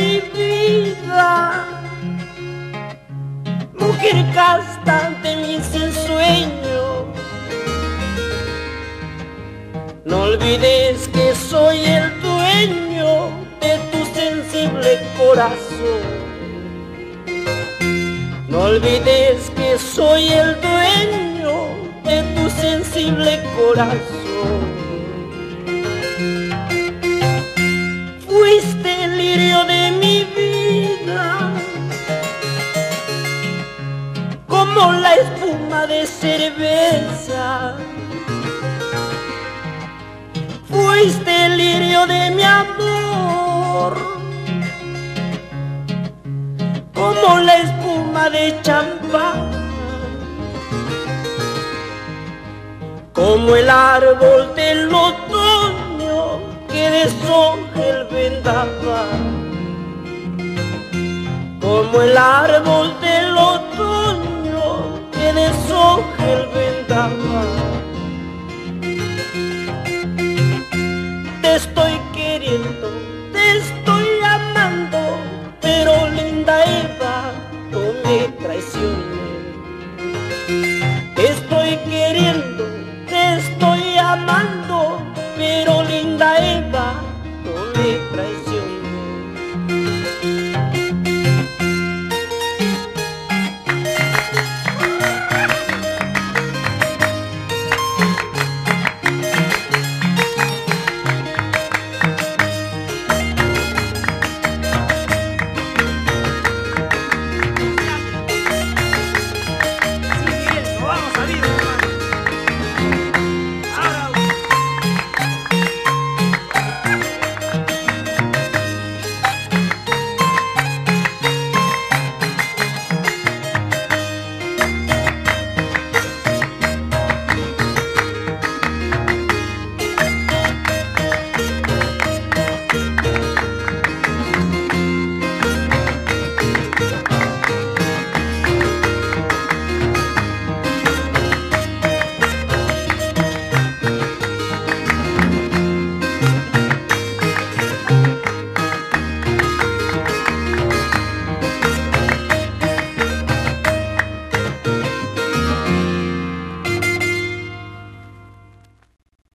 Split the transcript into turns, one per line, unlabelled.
mi vida. Mujer casta ante mis ensueños. No olvides que soy el dueño de tu sensible corazón. No olvides que soy el dueño de tu sensible corazón. Como la espuma de cerveza. Fuiste el lirio de mi amor, como la espuma de champán. Como el árbol del otoño que deshoja el vendaval, como el árbol coge el vendaval. Te estoy queriendo.